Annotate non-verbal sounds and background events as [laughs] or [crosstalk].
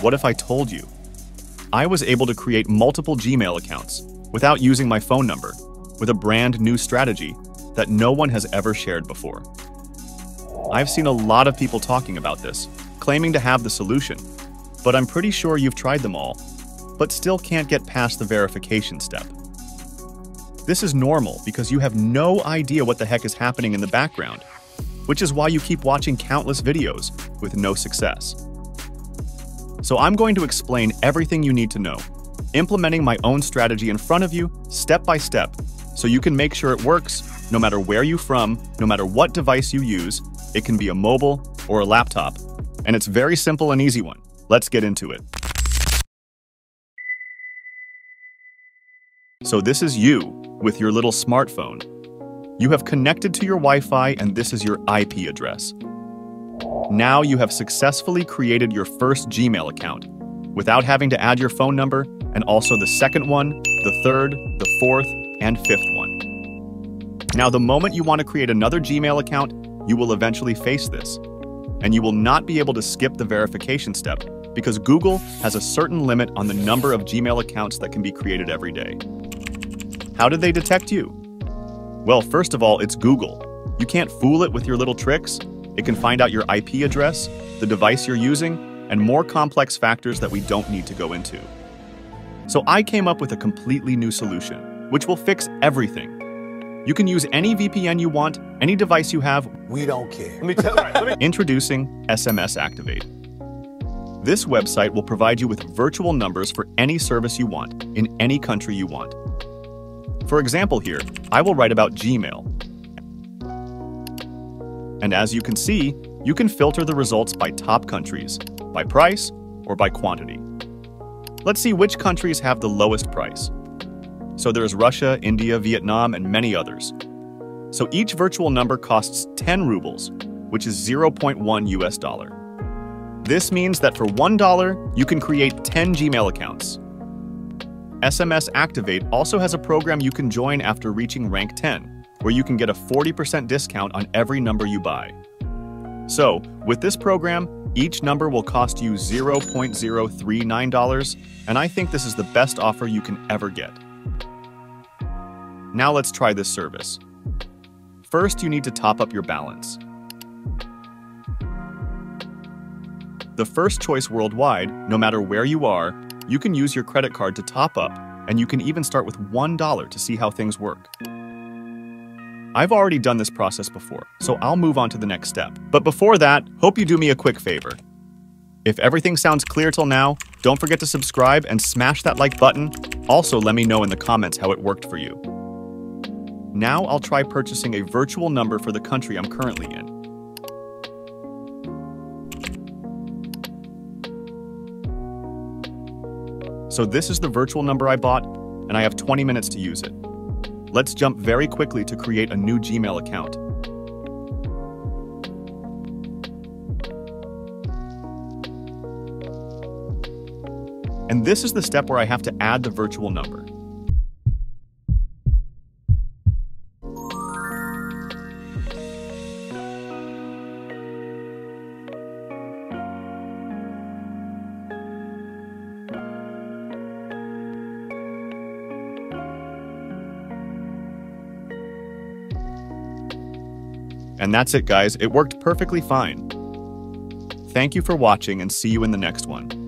what if I told you? I was able to create multiple Gmail accounts without using my phone number with a brand new strategy that no one has ever shared before. I've seen a lot of people talking about this, claiming to have the solution, but I'm pretty sure you've tried them all, but still can't get past the verification step. This is normal because you have no idea what the heck is happening in the background, which is why you keep watching countless videos with no success. So I'm going to explain everything you need to know, implementing my own strategy in front of you, step by step, so you can make sure it works no matter where you're from, no matter what device you use. It can be a mobile or a laptop. And it's very simple and easy one. Let's get into it. So this is you with your little smartphone. You have connected to your Wi-Fi and this is your IP address. Now you have successfully created your first Gmail account without having to add your phone number and also the second one, the third, the fourth, and fifth one. Now, the moment you want to create another Gmail account, you will eventually face this. And you will not be able to skip the verification step because Google has a certain limit on the number of Gmail accounts that can be created every day. How did they detect you? Well, first of all, it's Google. You can't fool it with your little tricks. It can find out your IP address, the device you're using, and more complex factors that we don't need to go into. So I came up with a completely new solution, which will fix everything. You can use any VPN you want, any device you have. We don't care. Let me tell you. [laughs] Introducing SMS Activate. This website will provide you with virtual numbers for any service you want, in any country you want. For example here, I will write about Gmail. And as you can see, you can filter the results by top countries, by price, or by quantity. Let's see which countries have the lowest price. So there's Russia, India, Vietnam, and many others. So each virtual number costs 10 rubles, which is 0.1 US dollar. This means that for $1, you can create 10 Gmail accounts, SMS Activate also has a program you can join after reaching rank 10, where you can get a 40% discount on every number you buy. So, with this program, each number will cost you $0.039, and I think this is the best offer you can ever get. Now let's try this service. First, you need to top up your balance. The first choice worldwide, no matter where you are, you can use your credit card to top up, and you can even start with $1 to see how things work. I've already done this process before, so I'll move on to the next step. But before that, hope you do me a quick favor. If everything sounds clear till now, don't forget to subscribe and smash that like button. Also, let me know in the comments how it worked for you. Now I'll try purchasing a virtual number for the country I'm currently in. So this is the virtual number I bought, and I have 20 minutes to use it. Let's jump very quickly to create a new Gmail account. And this is the step where I have to add the virtual number. And that's it, guys. It worked perfectly fine. Thank you for watching and see you in the next one.